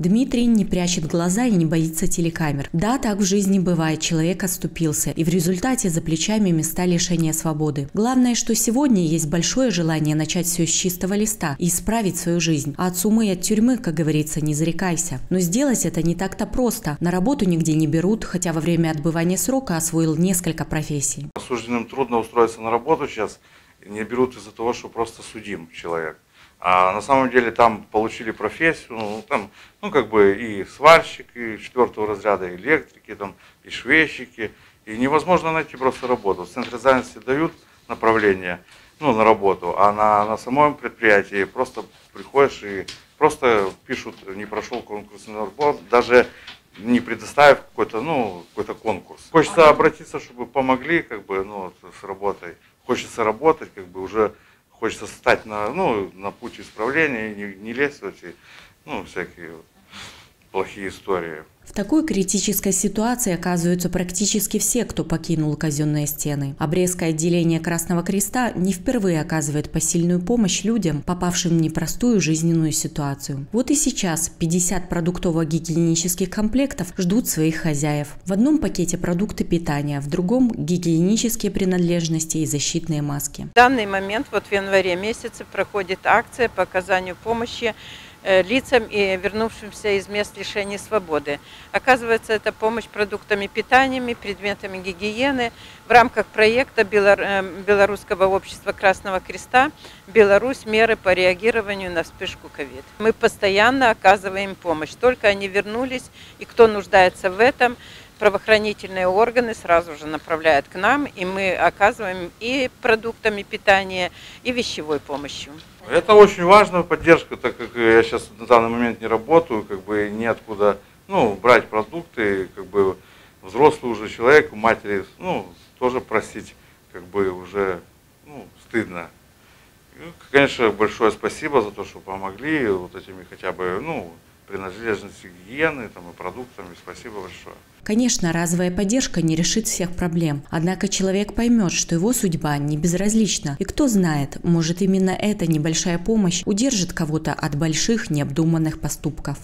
Дмитрий не прячет глаза и не боится телекамер. Да, так в жизни бывает, человек оступился, и в результате за плечами места лишения свободы. Главное, что сегодня есть большое желание начать все с чистого листа и исправить свою жизнь. А от сумы и от тюрьмы, как говорится, не зарекайся. Но сделать это не так-то просто. На работу нигде не берут, хотя во время отбывания срока освоил несколько профессий. Осужденным трудно устроиться на работу сейчас, не берут из-за того, что просто судим человек. А на самом деле там получили профессию, ну, там, ну, как бы и сварщик, и четвертого разряда, и электрики, там, и швейщики. И невозможно найти просто работу. В центре занятости дают направление, ну, на работу, а на, на самом предприятии просто приходишь и просто пишут, не прошел конкурсный набор, даже не предоставив какой-то, ну, какой-то конкурс. Хочется обратиться, чтобы помогли, как бы, ну, с работой. Хочется работать, как бы уже хочется стать на, ну, на путь исправления, не, не лезть в эти, ну, всякие плохие истории. В такой критической ситуации оказываются практически все, кто покинул казенные стены. Обрезка отделения Красного Креста не впервые оказывает посильную помощь людям, попавшим в непростую жизненную ситуацию. Вот и сейчас 50 продуктово-гигиенических комплектов ждут своих хозяев. В одном пакете продукты питания, в другом – гигиенические принадлежности и защитные маски. В данный момент, вот в январе месяце, проходит акция по оказанию помощи лицам и вернувшимся из мест лишения свободы. Оказывается, это помощь продуктами питания, предметами гигиены в рамках проекта э, Белорусского общества Красного Креста «Беларусь. Меры по реагированию на вспышку ковид». Мы постоянно оказываем помощь. Только они вернулись, и кто нуждается в этом, правоохранительные органы сразу же направляют к нам, и мы оказываем и продуктами питания, и вещевой помощью. Это очень важная поддержка, так как я сейчас на данный момент не работаю, как бы неоткуда ну, брать продукты, как бы взрослый уже человек, матери, ну, тоже просить, как бы уже, ну, стыдно. И, конечно, большое спасибо за то, что помогли вот этими хотя бы, ну, принадлежности гигиены там, и продуктами. Спасибо большое. Конечно, разовая поддержка не решит всех проблем, однако человек поймет, что его судьба не безразлична. И кто знает, может именно эта небольшая помощь удержит кого-то от больших необдуманных поступков.